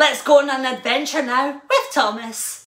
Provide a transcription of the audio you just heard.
let's go on an adventure now with Thomas.